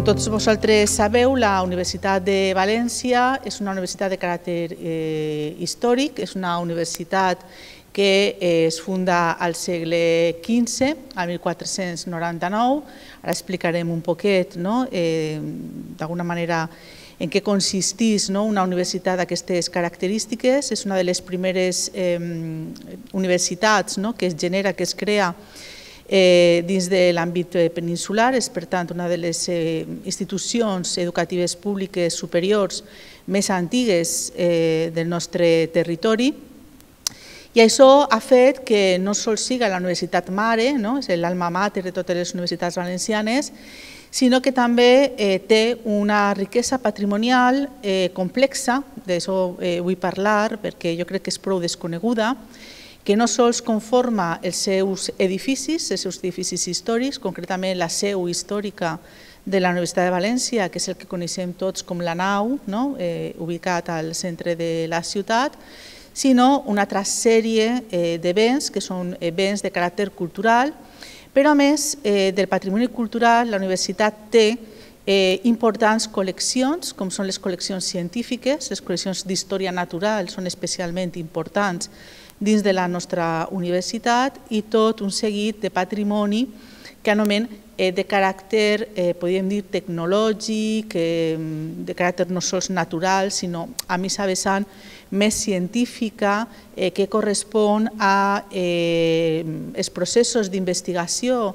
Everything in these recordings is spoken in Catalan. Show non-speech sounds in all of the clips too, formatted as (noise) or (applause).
Com tots vosaltres sabeu, la Universitat de València és una universitat de caràcter eh, històric, és una universitat que eh, es funda al segle XV, al 1499. Ara explicarem un poquet, no? eh, d'alguna manera, en què consisteix no? una universitat d'aquestes característiques. És una de les primeres eh, universitats no? que es genera, que es crea eh, dins de l'àmbit peninsular, és per tant una de les eh, institucions educatives públiques superiors més antigues eh, del nostre territori i això ha fet que no sols siga la universitat mare, no? és l'alma mater de totes les universitats valencianes, sinó que també eh, té una riquesa patrimonial eh, complexa, d'això eh, vull parlar perquè jo crec que és prou desconeguda, que no sols conforma els seus edificis, els seus edificis històrics, concretament la seu històrica de la Universitat de València, que és el que coneixem tots com la nau, no? eh, ubicat al centre de la ciutat, sinó una altra sèrie eh, de béns que són béns de caràcter cultural, però a més eh, del patrimoni cultural la universitat té eh, importants col·leccions, com són les col·leccions científiques, les col·leccions d'història natural són especialment importants dins de la nostra universitat i tot un seguit de patrimoni que anomen eh, de caràcter, eh, podríem dir, tecnològic, eh, de caràcter no sols natural, sinó a missa vessant més científica eh, que correspon a eh, els processos d'investigació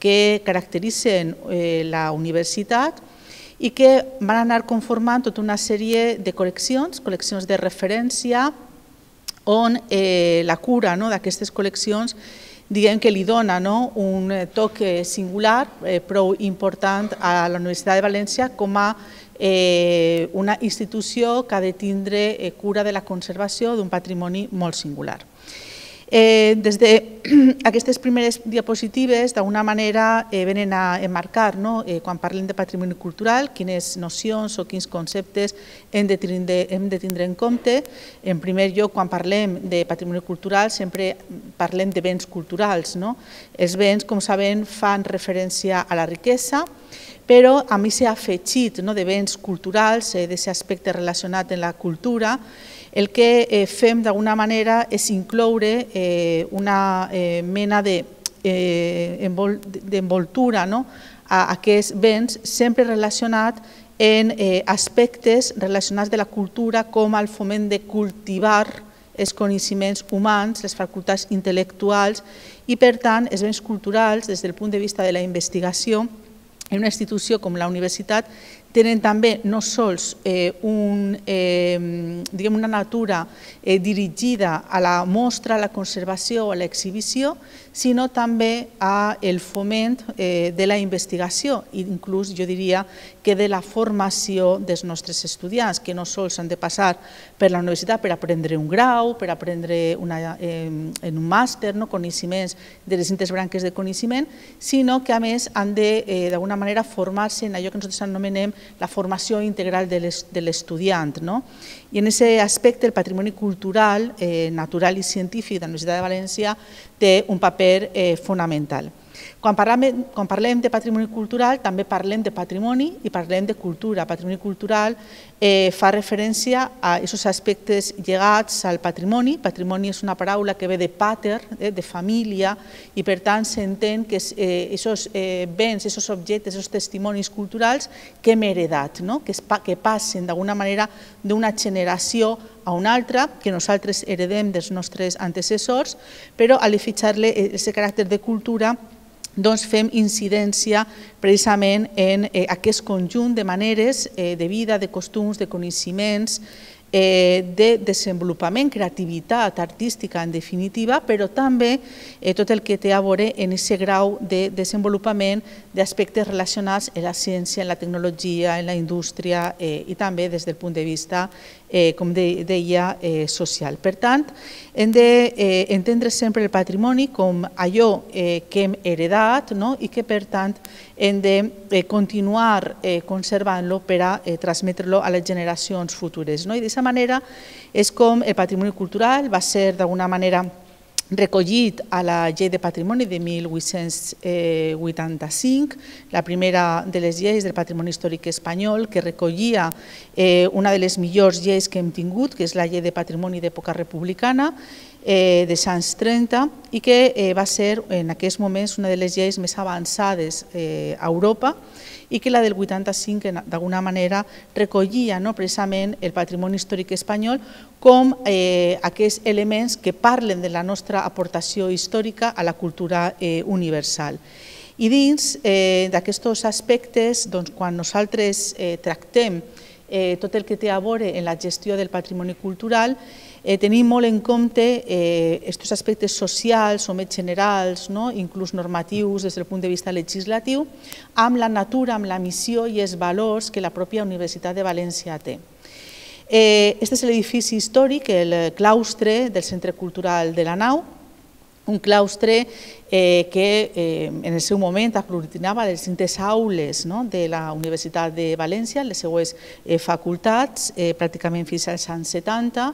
que caracteritzen eh, la universitat i que van anar conformant tota una sèrie de col·leccions, col·leccions de referència, on eh, la cura no, d'aquestes col·leccions diguem que li dona no, un toc singular eh, prou important a la Universitat de València com a eh, una institució que ha de tindre eh, cura de la conservació d'un patrimoni molt singular. Eh, des d'aquestes (clears throat) primeres diapositives, d'alguna manera, eh, venen a enmarcar, no? eh, quan parlem de patrimoni cultural, quines nocions o quins conceptes hem de, tindre, hem de tindre en compte. En primer lloc, quan parlem de patrimoni cultural, sempre parlem de béns culturals. No? Els béns, com sabem, fan referència a la riquesa, però a mi s'ha afegit no, de béns culturals, eh, d'aquest aspecte relacionat amb la cultura, el que eh, fem d'alguna manera és incloure eh, una eh, mena d'envoltura de, eh, no, a aquests béns, sempre relacionat en aspectes relacionats de la cultura com el foment de cultivar els coneixements humans, les facultats intel·lectuals i, per tant, els béns culturals, des del punt de vista de la investigació, en una institució com la universitat tenen també no sols eh, un, eh, diguem una natura eh, dirigida a la mostra, a la conservació, a l'exhibició, sinó també a el foment eh, de la investigació, inclús jo diria que de la formació dels nostres estudiants, que no sols han de passar per la universitat per aprendre un grau, per aprendre una, eh, en un màster, no, coneixements de les distintes branques de coneixement, sinó que a més han de, eh, d'alguna manera, formar-se en allò que nosaltres anomenem la formació integral de l'estudiant. No? I en aquest aspecte el patrimoni cultural, eh, natural i científic de la Universitat de València té un paper eh, fonamental. Quan parlem, quan parlem de patrimoni cultural també parlem de patrimoni i parlem de cultura. Patrimoni cultural eh, fa referència a aquests aspectes llegats al patrimoni. Patrimoni és una paraula que ve de pater, eh, de família, i per tant s'entén que aquests eh, béns, aquests objectes, aquests testimonis culturals que hem heredat, no? que, es, que passen d'alguna manera d'una generació a una altra, que nosaltres heredem dels nostres antecessors, però al fitxar-li aquest caràcter de cultura doncs fem incidència precisament en eh, aquest conjunt de maneres eh, de vida, de costums, de coneixements, eh, de desenvolupament, creativitat artística en definitiva, però també eh, tot el que té a veure en aquest grau de desenvolupament d'aspectes relacionats en la ciència, en la tecnologia, en la indústria eh, i també des del punt de vista eh, com de, deia, eh, social. Per tant, hem d'entendre de, sempre el patrimoni com allò que hem heredat no? i que, per tant, hem de eh, continuar eh, conservant-lo per a eh, transmetre-lo a les generacions futures. No? I d'aquesta manera és com el patrimoni cultural va ser d'alguna manera recollit a la llei de patrimoni de 1885, la primera de les lleis del patrimoni històric espanyol, que recollia eh, una de les millors lleis que hem tingut, que és la llei de patrimoni d'època republicana, eh, de Sants 30, i que eh, va ser en aquests moments una de les lleis més avançades eh, a Europa, i que la del 85 d'alguna manera recollia no, precisament el patrimoni històric espanyol com eh, aquests elements que parlen de la nostra aportació històrica a la cultura eh, universal. I dins eh, d'aquests aspectes, doncs, quan nosaltres eh, tractem eh, tot el que té a veure en la gestió del patrimoni cultural, eh, tenim molt en compte aquests eh, aspectes socials o més generals, no? inclús normatius des del punt de vista legislatiu, amb la natura, amb la missió i els valors que la pròpia Universitat de València té. Eh, este és l'edifici històric, el claustre del Centre Cultural de la Nau, un claustre eh, que eh, en el seu moment aglutinava les distintes aules no? de la Universitat de València, les seues eh, facultats, eh, pràcticament fins als anys 70,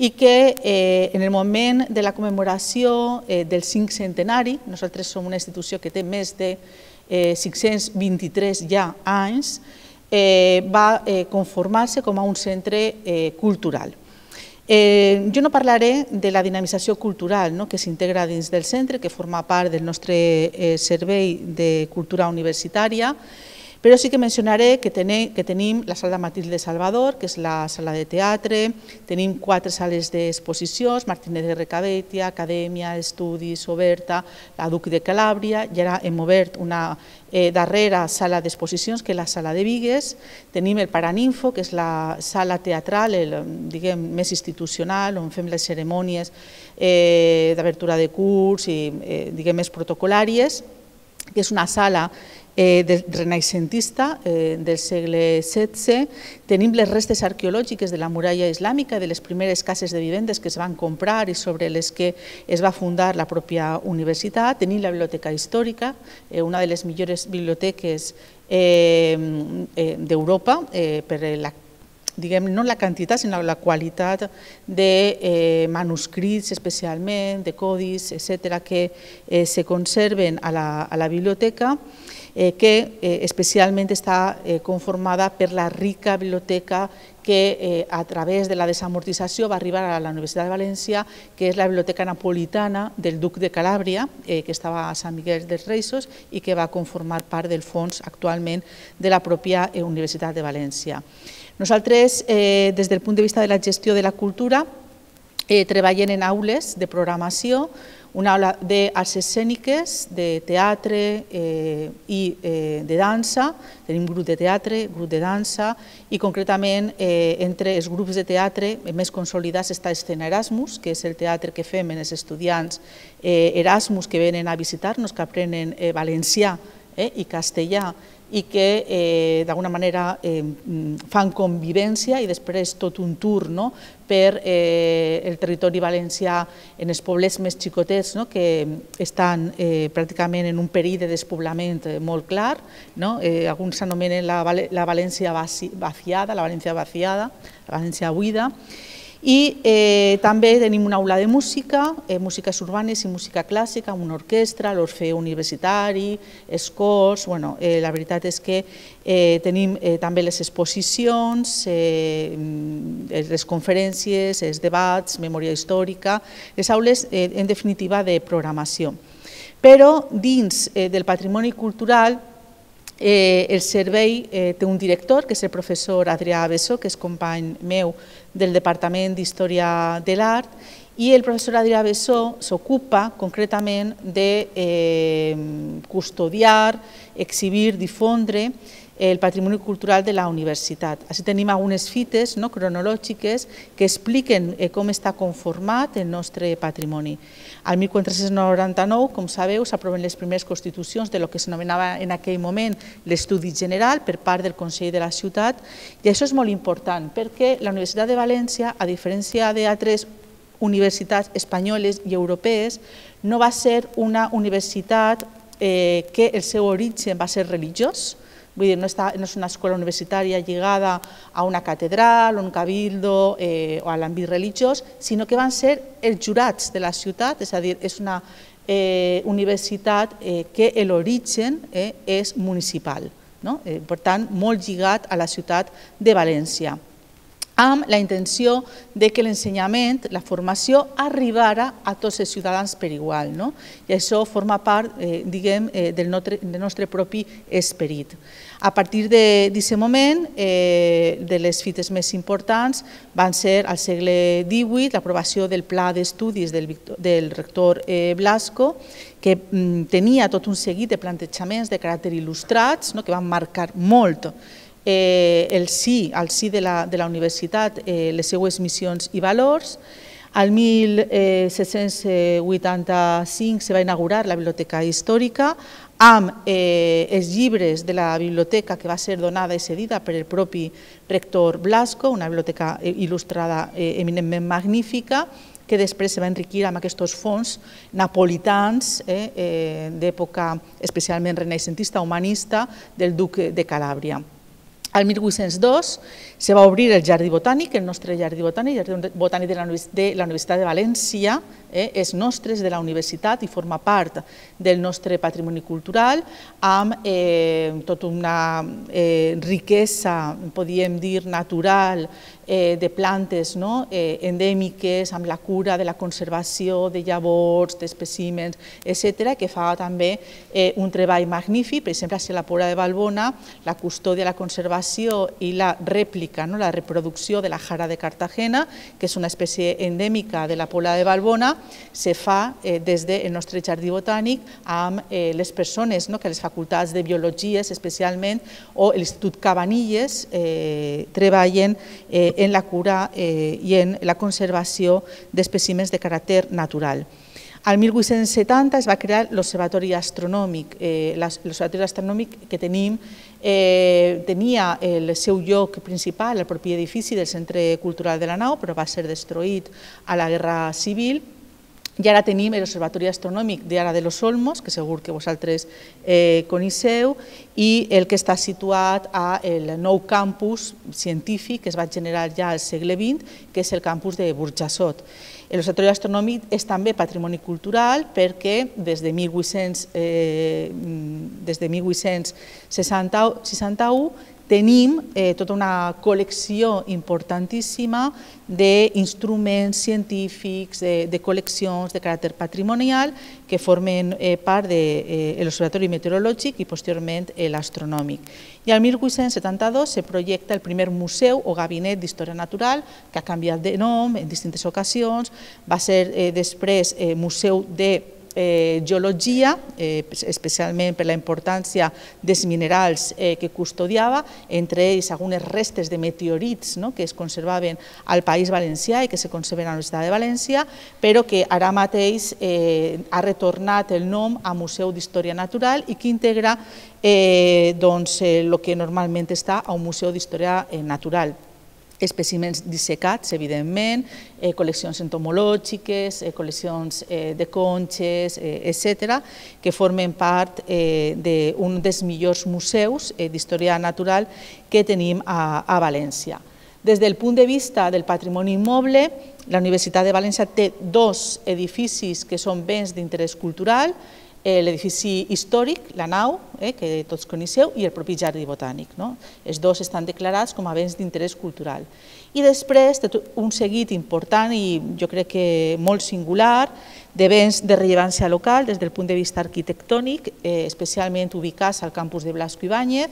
i que eh, en el moment de la commemoració eh, del 5 centenari, nosaltres som una institució que té més de eh, 523 ja anys, eh, va eh, conformar-se com a un centre eh, cultural. Eh, jo no parlaré de la dinamització cultural no, que s'integra dins del centre, que forma part del nostre eh, servei de cultura universitària, però sí que mencionaré que, tenim, que tenim la sala Matilde Salvador, que és la sala de teatre, tenim quatre sales d'exposicions, Martínez de Recabetia, Acadèmia, Estudis, Oberta, la Duc de Calàbria, i ara hem obert una eh, darrera sala d'exposicions, que és la sala de Vigues, tenim el Paraninfo, que és la sala teatral el, diguem, més institucional, on fem les cerimònies eh, d'abertura de curs i eh, diguem, més protocolàries, que és una sala eh, renaixentista eh, del segle XVI. Tenim les restes arqueològiques de la muralla islàmica, de les primeres cases de vivendes que es van comprar i sobre les que es va fundar la pròpia universitat. Tenim la biblioteca històrica, eh, una de les millors biblioteques eh, eh, d'Europa eh, per la diguem, no la quantitat, sinó la qualitat de eh, manuscrits especialment, de codis, etc., que eh, se conserven a la, a la biblioteca eh, que especialment està conformada per la rica biblioteca que a través de la desamortització va arribar a la Universitat de València, que és la biblioteca napolitana del duc de Calàbria, que estava a Sant Miguel dels Reisos i que va conformar part del fons actualment de la pròpia Universitat de València. Nosaltres, eh, des del punt de vista de la gestió de la cultura, eh, treballem en aules de programació, una aula d'arts escèniques, de teatre eh, i eh, de dansa, tenim grup de teatre, grup de dansa, i concretament eh, entre els grups de teatre més consolidats està Escena Erasmus, que és el teatre que fem en els estudiants eh, Erasmus que venen a visitar-nos, que aprenen eh, valencià eh, i castellà i que eh, d'alguna manera eh, fan convivència i després tot un tour no? per eh, el territori valencià en els poblets més xicotets no? que estan eh, pràcticament en un perill de despoblament eh, molt clar. No? Eh, alguns s'anomenen la, la València vaciada, la València vaciada, la València buida, i eh, també tenim una aula de música, eh, músiques urbanes i música clàssica, amb una orquestra, l'Orfeu Universitari, escors, bueno, eh, la veritat és que eh, tenim eh, també les exposicions, eh, les conferències, els debats, memòria històrica, les aules eh, en definitiva de programació. Però dins eh, del patrimoni cultural Eh, el servei eh, té un director, que és el professor Adrià Bessó, que és company meu del Departament d'Història de l'Art, i el professor Adrià Bessó s'ocupa concretament de eh, custodiar, exhibir, difondre el patrimoni cultural de la universitat. Així tenim algunes fites no, cronològiques que expliquen eh, com està conformat el nostre patrimoni. Al 1499, com sabeu, s'aproven les primeres constitucions de lo que s'anomenava en aquell moment l'estudi general per part del Consell de la Ciutat, i això és molt important perquè la Universitat de València, a diferència d'altres universitats espanyoles i europees, no va ser una universitat eh, que el seu origen va ser religiós, Vull dir, no, està, no és una escola universitària lligada a una catedral, un cabildo eh, o a l'àmbit religiós, sinó que van ser els jurats de la ciutat, és a dir, és una eh, universitat eh, que l'origen eh, és municipal, no? eh, per tant, molt lligat a la ciutat de València amb la intenció de que l'ensenyament, la formació, arribara a tots els ciutadans per igual. No? I això forma part, eh, diguem, eh, del, nostre, del nostre propi esperit. A partir d'aquest moment, eh, de les fites més importants van ser al segle XVIII l'aprovació del pla d'estudis del, del rector eh, Blasco, que mm, tenia tot un seguit de plantejaments de caràcter il·lustrats, no? que van marcar molt eh, el sí, al sí de la, de la universitat, eh, les seues missions i valors. Al 1785 se va inaugurar la Biblioteca Històrica amb eh, els llibres de la biblioteca que va ser donada i cedida per el propi rector Blasco, una biblioteca eh, il·lustrada eh, eminentment magnífica, que després se va enriquir amb aquests fons napolitans eh, eh, d'època especialment renaixentista, humanista, del duc de Calàbria. Al 1802 se va obrir el Jardí Botànic, el nostre Jardí Botànic, el Jardí Botànic de la, de la Universitat de València, eh, és nostre, és de la universitat i forma part del nostre patrimoni cultural, amb eh, tota una eh, riquesa, podríem dir, natural, eh, de plantes no? eh, endèmiques, amb la cura de la conservació de llavors, d'espècimens, etc., que fa també eh, un treball magnífic, per exemple, a la Pora de Balbona, la custòdia, la conservació i la rèplica, no? la reproducció de la jara de Cartagena, que és una espècie endèmica de la Pola de Balbona, se fa eh, des del nostre jardí botànic amb eh, les persones, no? que les facultats de biologies especialment, o l'Institut Cabanilles, eh, treballen eh, en la cura eh, i en la conservació d'espècimens de caràcter natural. Al 1870 es va crear l'Observatori Astronòmic. Eh, L'Observatori Astronòmic que tenim eh, tenia el seu lloc principal al propi edifici del Centre Cultural de la Nau, però va ser destruït a la Guerra Civil i ara tenim l'Observatori Astronòmic d'Ara de los Olmos, que segur que vosaltres eh, coneixeu, i el que està situat al nou campus científic que es va generar ja al segle XX, que és el campus de Burjassot. L'Observatori Astronòmic és també patrimoni cultural perquè des de, 1800, eh, des de 1861 tenim eh, tota una col·lecció importantíssima d'instruments científics, de, de col·leccions de caràcter patrimonial que formen eh, part de eh, l'Observatori Meteorològic i posteriorment eh, l'Astronòmic. I al 1872 se projecta el primer museu o gabinet d'història natural que ha canviat de nom en distintes ocasions, va ser eh, després eh, Museu de eh, geologia, eh, especialment per la importància dels minerals eh, que custodiava, entre ells algunes restes de meteorits no?, que es conservaven al País Valencià i que se conserven a Universitat de València, però que ara mateix eh, ha retornat el nom a Museu d'Història Natural i que integra eh, doncs, eh, el que normalment està a un Museu d'Història eh, Natural espècimens dissecats, evidentment, eh, col·leccions entomològiques, eh, col·leccions eh, de conxes, eh, etc., que formen part eh, d'un dels millors museus d'història natural que tenim a, a València. Des del punt de vista del patrimoni immoble, la Universitat de València té dos edificis que són béns d'interès cultural, l'edifici històric, la nau, eh, que tots coneixeu, i el propi jardí botànic. No? Els dos estan declarats com a béns d'interès cultural. I després un seguit important i jo crec que molt singular de béns de rellevància local des del punt de vista arquitectònic, eh, especialment ubicats al campus de Blasco Ibáñez,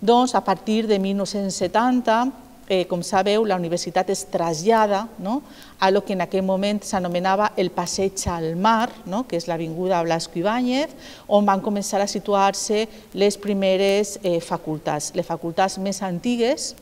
doncs a partir de 1970 eh, com sabeu, la universitat es trasllada no, a lo que en aquell moment s'anomenava el passeig al mar, no, que és l'avinguda Blasco Ibáñez, on van començar a situar-se les primeres eh, facultats. Les facultats més antigues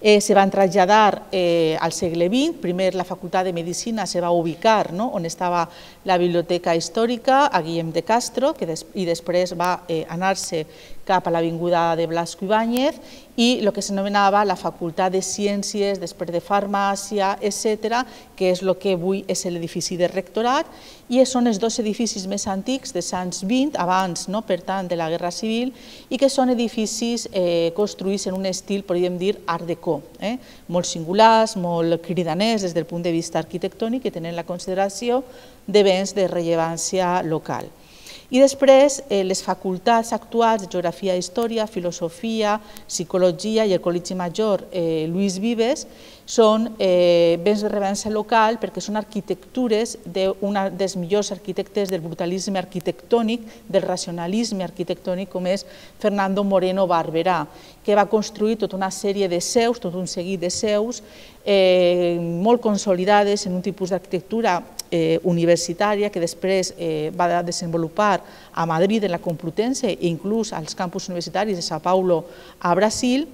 eh, se van traslladar eh, al segle XX. Primer la Facultat de Medicina se va ubicar no? on estava la Biblioteca Històrica, a Guillem de Castro, que des i després va eh, anar-se cap a l'Avinguda de Blasco Ibáñez i el que s'anomenava la Facultat de Ciències, després de Farmàcia, etc., que és el que avui és l'edifici de rectorat, i són els dos edificis més antics de Sants 20, abans, no, per tant, de la Guerra Civil, i que són edificis eh, construïts en un estil, podríem dir, art déco, eh? molt singulars, molt cridaners des del punt de vista arquitectònic, que tenen la consideració de béns de rellevància local. I després, eh, les facultats actuals de Geografia i Història, Filosofia, Psicologia i el Col·legi Major eh, Lluís Vives són eh, béns de rellevància local perquè són arquitectures d'un dels millors arquitectes del brutalisme arquitectònic, del racionalisme arquitectònic, com és Fernando Moreno Barberà, que va construir tota una sèrie de seus, tot un seguit de seus, eh, molt consolidades en un tipus d'arquitectura eh, universitària que després eh, va desenvolupar a Madrid en la Complutense i inclús als campus universitaris de Sao Paulo a Brasil,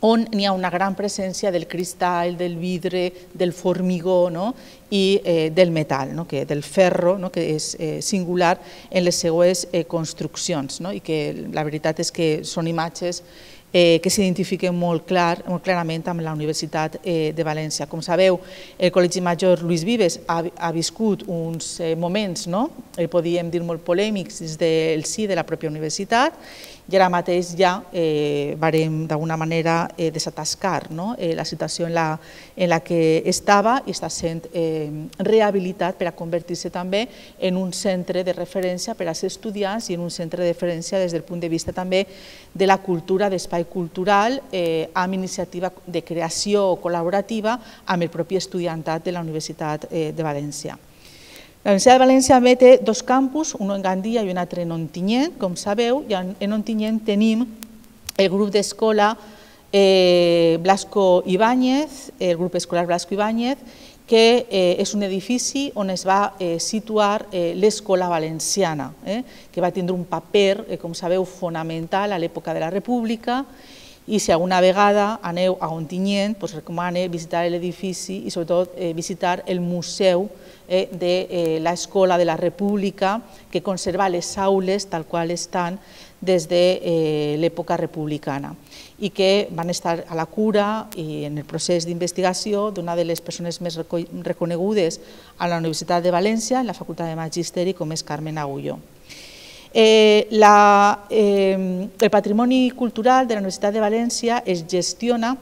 on n'hi ha una gran presència del cristall, del vidre, del formigó no? i eh, del metal, no? que, del ferro, no? que és eh, singular en les seues eh, construccions no? i que la veritat és que són imatges eh, que s'identifiquen molt, clar, molt clarament amb la Universitat eh, de València. Com sabeu, el Col·legi Major Lluís Vives ha, ha viscut uns eh, moments, no? eh, podríem dir molt polèmics, des del sí de la pròpia universitat, i ara mateix ja eh, varem d'alguna manera eh, desatascar no? eh, la situació en la, en la que estava i està sent eh, rehabilitat per a convertir-se també en un centre de referència per als estudiants i en un centre de referència des del punt de vista també de la cultura, d'espai cultural, eh, amb iniciativa de creació col·laborativa amb el propi estudiantat de la Universitat eh, de València. La Universitat de València també té dos campus, un en Gandia i un altre en Ontinyent, com sabeu, i en Ontinyent tenim el grup d'escola eh, Blasco Ibáñez, el grup escolar Blasco Ibáñez, que eh, és un edifici on es va eh, situar eh, l'escola valenciana, eh, que va tindre un paper, com sabeu, fonamental a l'època de la República i si alguna vegada aneu a Ontinyent, doncs recomano visitar l'edifici i sobretot visitar el museu eh, de eh, l'Escola de la República, que conserva les aules tal qual estan des de eh, l'època republicana i que van estar a la cura i en el procés d'investigació d'una de les persones més reconegudes a la Universitat de València, en la Facultat de Magisteri, com és Carmen Agulló. Eh, la, eh, el patrimoni cultural de la Universitat de València es gestiona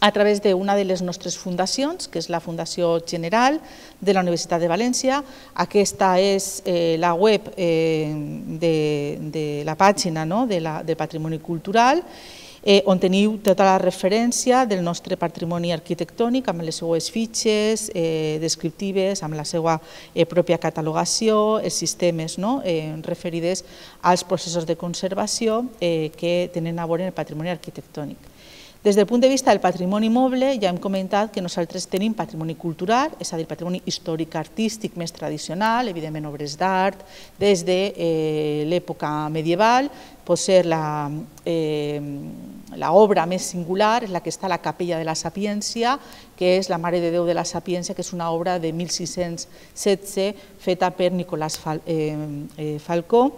a través d'una de les nostres fundacions, que és la Fundació General de la Universitat de València. Aquesta és eh, la web eh, de, de la pàgina no? de, la, de Patrimoni Cultural eh, on teniu tota la referència del nostre patrimoni arquitectònic amb les seues fitxes eh, descriptives, amb la seva eh, pròpia catalogació, els sistemes no? eh, referides als processos de conservació eh, que tenen a veure en el patrimoni arquitectònic. Des del punt de vista del patrimoni moble, ja hem comentat que nosaltres tenim patrimoni cultural, és a dir, patrimoni històric-artístic més tradicional, evidentment obres d'art, des de eh, l'època medieval, pot ser la, eh, la obra més singular, és la que està a la Capella de la Sapiència, que és la Mare de Déu de la Sapiència, que és una obra de 1616 feta per Nicolás eh, eh, Falcó,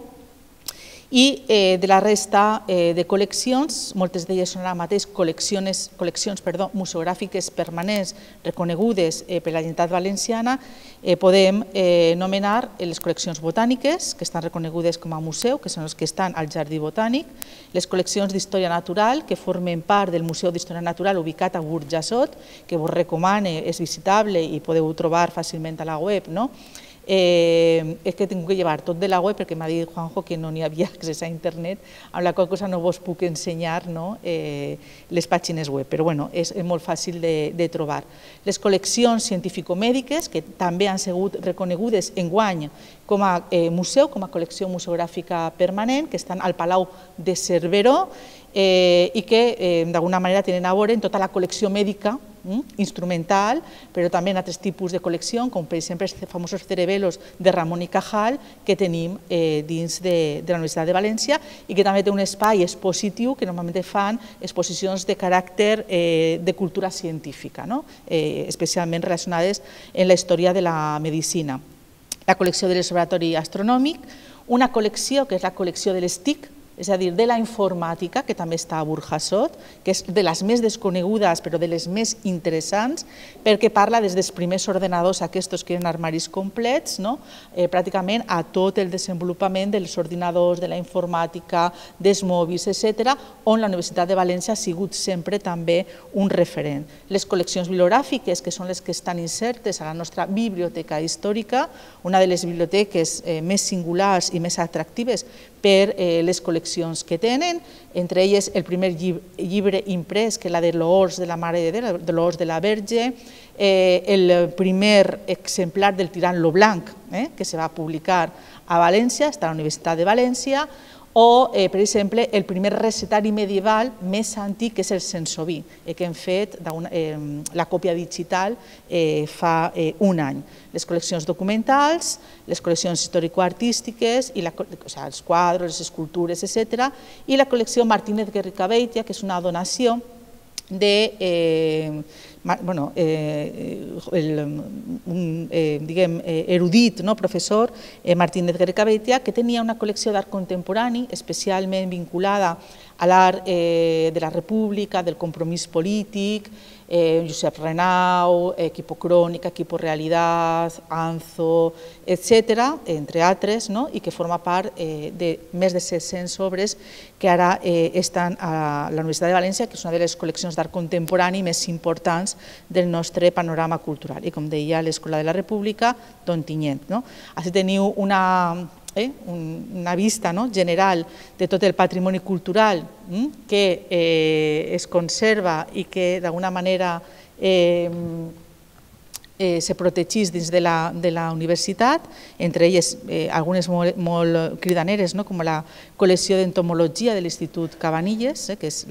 i eh, de la resta eh, de col·leccions, moltes d'elles són ara mateix col·leccions, col·leccions perdó, museogràfiques permanents reconegudes eh, per la Generalitat Valenciana, eh, podem eh, nomenar les col·leccions botàniques, que estan reconegudes com a museu, que són els que estan al Jardí Botànic, les col·leccions d'Història Natural, que formen part del Museu d'Història Natural ubicat a Burjassot, que vos recomane, és visitable i podeu trobar fàcilment a la web, no? Eh, és que tinc que llevar tot de la web perquè m'ha dit Juanjo que no n'hi havia accés a internet, amb la qual cosa no vos puc ensenyar no, eh, les pàgines web, però bueno, és, és molt fàcil de, de trobar. Les col·leccions científico-mèdiques, que també han sigut reconegudes en guany com a eh, museu, com a col·lecció museogràfica permanent, que estan al Palau de Cerveró, eh, i que eh, d'alguna manera tenen a veure en tota la col·lecció mèdica mm? instrumental, però també altres tipus de col·lecció, com per exemple els famosos cerebelos de Ramon i Cajal que tenim eh, dins de, de la Universitat de València i que també té un espai expositiu que normalment fan exposicions de caràcter eh, de cultura científica, no? eh, especialment relacionades en la història de la medicina. La col·lecció de l'Observatori Astronòmic, una col·lecció que és la col·lecció de les és a dir, de la informàtica, que també està a Burjassot, que és de les més desconegudes però de les més interessants, perquè parla des dels primers ordenadors, aquests que eren armaris complets, no? eh, pràcticament a tot el desenvolupament dels ordinadors, de la informàtica, dels mòbils, etc., on la Universitat de València ha sigut sempre també un referent. Les col·leccions bibliogràfiques, que són les que estan insertes a la nostra biblioteca històrica, una de les biblioteques eh, més singulars i més atractives per eh, les col·leccions que tenen, entre elles el primer llibre imprès, que és la de l'Ors de la Mare de Déu, de l'Ors de la Verge, eh, el primer exemplar del Tirant Lo Blanc, eh, que se va publicar a València, està a la Universitat de València, o, eh, per exemple, el primer recetari medieval més antic, que és el Sensoví, eh, que hem fet eh, la còpia digital eh, fa eh, un any. Les col·leccions documentals, les col·leccions històrico-artístiques, i la, o sigui, els quadres, les escultures, etc. I la col·lecció Martínez Guerricabeitia, que és una donació de eh, bueno, eh, el, un eh, diguem, eh, erudit, no, professor eh, Martínez Grecabetia, que tenia una col·lecció d'art contemporani especialment vinculada a l'art eh, de la República, del compromís polític, eh, Josep Renau, Equipo Crònica, Equipo Realidad, Anzo, etc., entre altres, no? i que forma part eh, de més de 700 obres que ara eh, estan a la Universitat de València, que és una de les col·leccions d'art contemporani més importants del nostre panorama cultural. I com deia l'Escola de la República, d'Ontinyent. No? Així teniu una, eh, una vista no? general de tot el patrimoni cultural hm? que eh, es conserva i que d'alguna manera eh, eh, se protegís dins de la, de la universitat, entre elles eh, algunes molt, molt cridaneres, no? com la col·lecció d'entomologia de l'Institut Cabanilles, eh, que és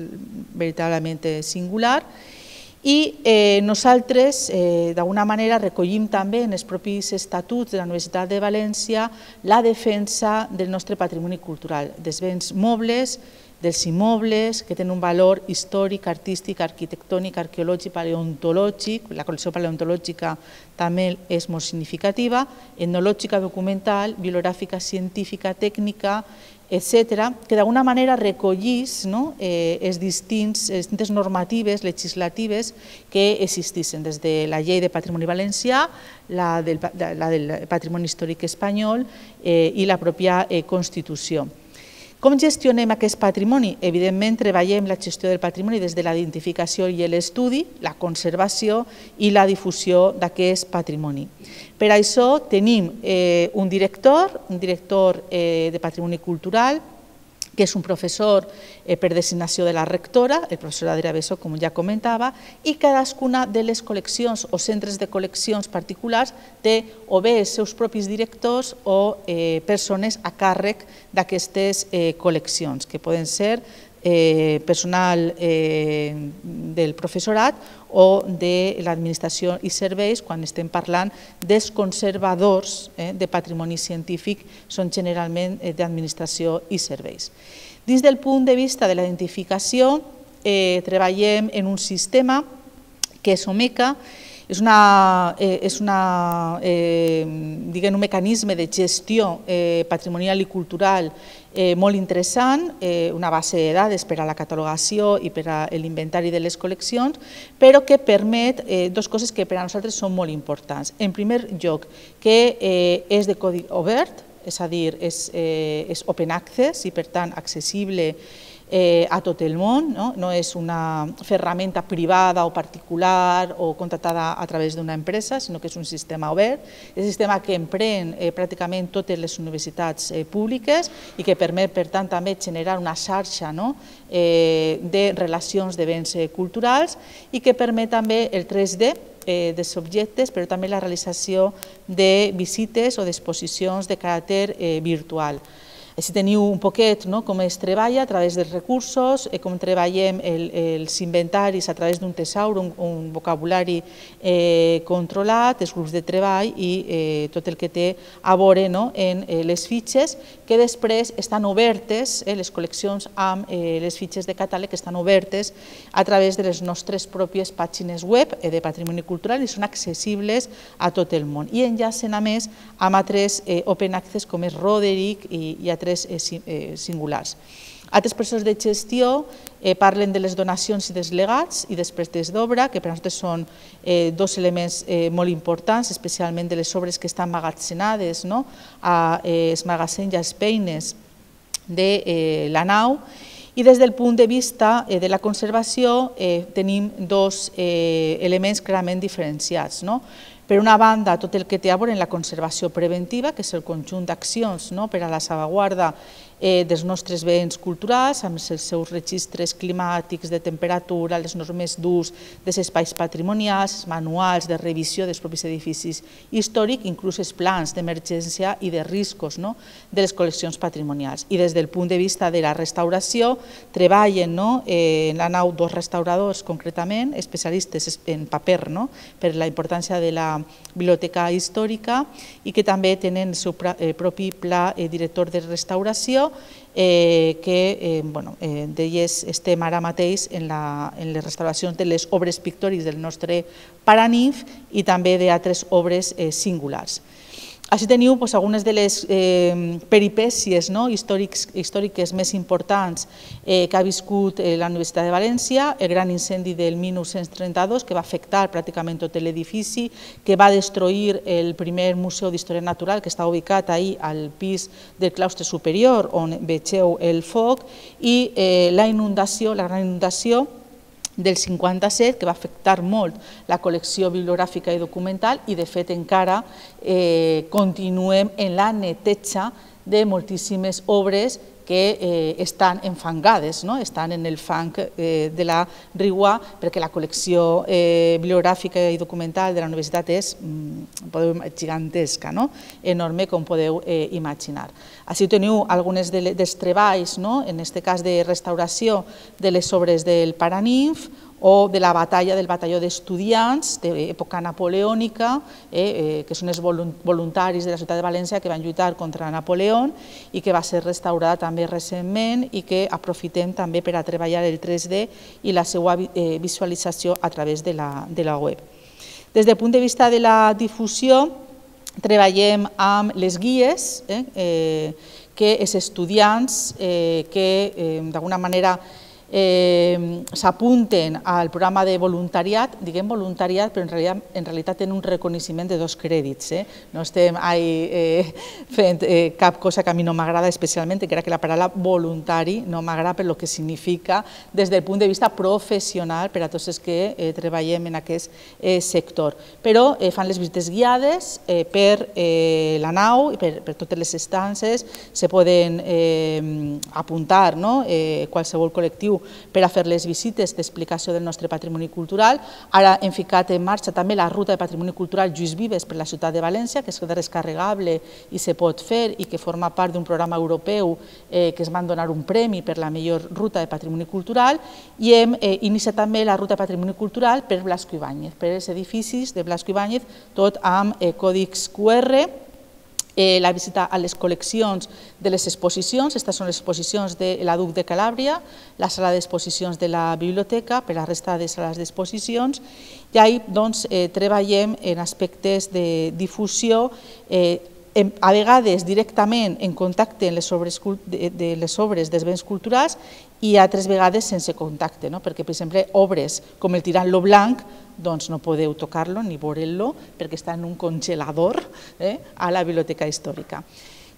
veritablement singular, i eh, nosaltres, eh, d'alguna manera, recollim també en els propis estatuts de la Universitat de València la defensa del nostre patrimoni cultural, dels béns mobles, dels immobles, que tenen un valor històric, artístic, arquitectònic, arqueològic, paleontològic, la col·lecció paleontològica també és molt significativa, etnològica, documental, bibliogràfica, científica, tècnica, etc., que d'alguna manera recollís no, eh, les, distints, les distintes normatives legislatives que existissin, des de la llei de patrimoni valencià, la del, la del patrimoni històric espanyol eh, i la pròpia eh, Constitució. Com gestionem aquest patrimoni? Evidentment, treballem la gestió del patrimoni des de la identificació i l'estudi, la conservació i la difusió d'aquest patrimoni. Per això tenim eh, un director, un director eh, de patrimoni cultural, que és un professor eh, per designació de la rectora, el professor Adrià Bessó, com ja comentava, i cadascuna de les col·leccions o centres de col·leccions particulars té o bé els seus propis directors o eh, persones a càrrec d'aquestes eh, col·leccions, que poden ser eh, personal eh, del professorat o de l'administració i serveis, quan estem parlant dels conservadors eh, de patrimoni científic, són generalment eh, d'administració i serveis. Dins del punt de vista de la identificació, eh, treballem en un sistema que és OMECA, és, una, eh, és una, eh, diguem, un mecanisme de gestió eh, patrimonial i cultural eh, molt interessant, eh, una base de dades per a la catalogació i per a l'inventari de les col·leccions, però que permet eh, dues coses que per a nosaltres són molt importants. En primer lloc, que eh, és de codi obert, és a dir, és, eh, és open access i per tant accessible eh, a tot el món, no? no és una ferramenta privada o particular o contractada a través d'una empresa, sinó que és un sistema obert, és un sistema que empren eh, pràcticament totes les universitats eh, públiques i que permet, per tant, també generar una xarxa no? eh, de relacions de béns eh, culturals i que permet també el 3D, eh, dels objectes, però també la realització de visites o d'exposicions de caràcter eh, virtual. Així teniu un poquet no, com es treballa a través dels recursos, eh, com treballem el, els inventaris a través d'un tesaur, un, vocabulari eh, controlat, els grups de treball i eh, tot el que té a veure no, en eh, les fitxes que després estan obertes, eh, les col·leccions amb les fitxes de catàleg estan obertes a través de les nostres pròpies pàgines web eh, de patrimoni cultural i són accessibles a tot el món. I enllacen a més amb altres open access com és Roderick i, i altres altres eh, eh, singulars. Altres processos de gestió eh, parlen de les donacions i dels legats i dels préstecs d'obra, que per nosaltres són eh, dos elements eh, molt importants, especialment de les obres que estan magatzenades no? a eh, els magatzems i als peines de eh, la nau, i des del punt de vista eh, de la conservació eh, tenim dos eh, elements clarament diferenciats. No? Per una banda, tot el que té a veure en la conservació preventiva, que és el conjunt d'accions no? per a la salvaguarda eh, dels nostres béns culturals, amb els seus registres climàtics, de temperatura, les normes d'ús dels espais patrimonials, manuals de revisió dels propis edificis històrics, inclús els plans d'emergència i de riscos no? de les col·leccions patrimonials. I des del punt de vista de la restauració, treballen no? eh, en la nau dos restauradors concretament, especialistes en paper, no? per la importància de la biblioteca històrica i que també tenen el seu propi pla eh, director de restauració eh, que eh, bueno, eh, d'elles estem ara mateix en, la, en les restauracions de les obres pictòriques del nostre Paranif i també d'altres obres eh, singulars. Així teniu doncs, algunes de les eh, peripècies no? històrics, històriques més importants eh, que ha viscut eh, la Universitat de València, el gran incendi del 1932 que va afectar pràcticament tot l'edifici, que va destruir el primer Museu d'Història Natural que està ubicat ahir al pis del claustre superior on vegeu el foc i eh, la inundació, la gran inundació del 57, que va afectar molt la col·lecció bibliogràfica i documental i, de fet, encara eh, continuem en la neteja de moltíssimes obres que eh, estan enfangades, no? estan en el fang eh, de la Riua, perquè la col·lecció eh, bibliogràfica i documental de la universitat és mm, podeu, gigantesca, no? enorme, com podeu eh, imaginar. Així teniu algunes de, dels treballs, no? en aquest cas de restauració de les obres del Paraninf, o de la batalla del batalló d'estudiants d'època napoleònica, eh, eh, que són els voluntaris de la ciutat de València que van lluitar contra Napoleó i que va ser restaurada també recentment i que aprofitem també per a treballar el 3D i la seva eh, visualització a través de la, de la web. Des del punt de vista de la difusió, treballem amb les guies, eh, eh, que els estudiants eh, que eh, d'alguna manera eh, s'apunten al programa de voluntariat, diguem voluntariat, però en realitat, en realitat tenen un reconeixement de dos crèdits. Eh? No estem eh, (laughs) fent eh, cap cosa que a mi no m'agrada especialment, era que la paraula voluntari no m'agrada per lo que significa des del punt de vista professional per a tots els que eh, treballem en aquest eh, sector. Però eh, fan les visites guiades eh, per eh, la nau i per, per totes les estances, se poden eh, apuntar no? eh, qualsevol col·lectiu per a fer les visites d'explicació del nostre patrimoni cultural. Ara hem ficat en marxa també la ruta de patrimoni cultural Lluís Vives per la ciutat de València, que és descarregable i se pot fer i que forma part d'un programa europeu eh, que es van donar un premi per la millor ruta de patrimoni cultural i hem eh, iniciat també la ruta de patrimoni cultural per Blasco Ibáñez, per els edificis de Blasco Ibáñez, tot amb eh, còdics QR, eh, la visita a les col·leccions de les exposicions, aquestes són les exposicions de l'Aduc de Calàbria, la sala d'exposicions de la biblioteca, per la resta de sales d'exposicions, i ahir doncs, eh, treballem en aspectes de difusió eh, a vegades directament en contacte amb les obres, de, de les obres dels béns culturals i altres vegades sense contacte, no? perquè, per exemple, obres com el Tirant lo Blanc doncs no podeu tocar-lo ni veure-lo perquè està en un congelador eh, a la biblioteca històrica.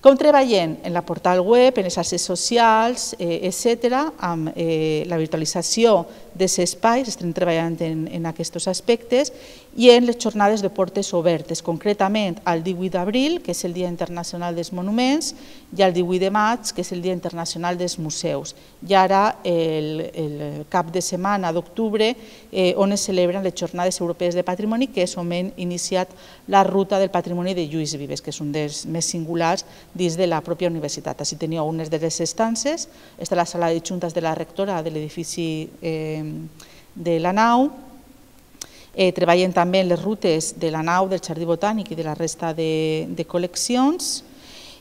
Com treballem? En la portal web, en les xarxes socials, eh, etc., amb eh, la virtualització dels espais, estem treballant en, en aquests aspectes, i en les jornades de portes obertes, concretament el 18 d'abril, que és el Dia Internacional dels Monuments, i el 18 de maig, que és el Dia Internacional dels Museus. I ara, el, el cap de setmana d'octubre, eh, on es celebren les Jornades Europees de Patrimoni, que és on hem iniciat la ruta del patrimoni de Lluís Vives, que és un dels més singulars dins de la pròpia universitat. Així teniu unes de les estances, està la sala de juntes de la rectora de l'edifici eh, de la nau, eh, treballen també en les rutes de la nau, del Jardí Botànic i de la resta de, de col·leccions,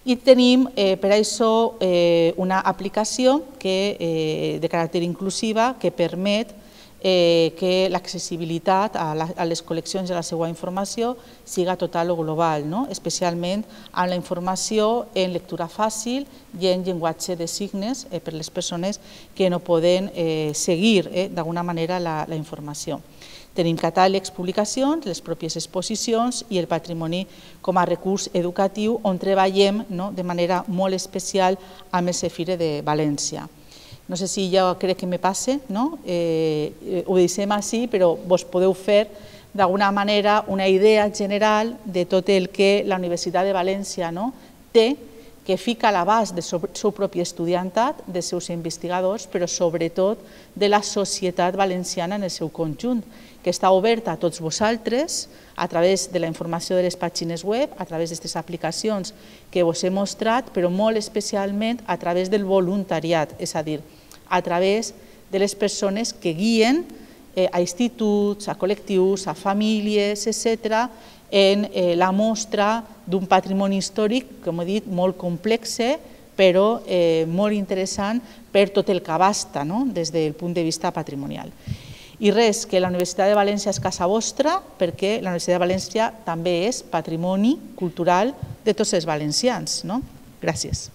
i tenim eh, per això eh, una aplicació que, eh, de caràcter inclusiva que permet eh, que l'accessibilitat a, les col·leccions i a la seva informació siga total o global, no? especialment amb la informació en lectura fàcil i en llenguatge de signes eh, per les persones que no poden eh, seguir eh, d'alguna manera la, la informació. Tenim catàlegs, publicacions, les pròpies exposicions i el patrimoni com a recurs educatiu on treballem no, de manera molt especial amb el Cefire de València. No sé si jo crec que me passe, no? eh, eh, ho deixem així, però vos podeu fer d'alguna manera una idea general de tot el que la Universitat de València no? té que fica a l'abast del seu propi estudiantat, dels seus investigadors, però sobretot de la societat valenciana en el seu conjunt, que està oberta a tots vosaltres a través de la informació de les pàgines web, a través d'aquestes aplicacions que vos he mostrat, però molt especialment a través del voluntariat, és a dir, a través de les persones que guien eh, a instituts, a col·lectius, a famílies, etc., en eh, la mostra d'un patrimoni històric, com he dit, molt complex, però eh, molt interessant per tot el que abasta no? des del punt de vista patrimonial. I res, que la Universitat de València és casa vostra, perquè la Universitat de València també és patrimoni cultural de tots els valencians. No? Gràcies.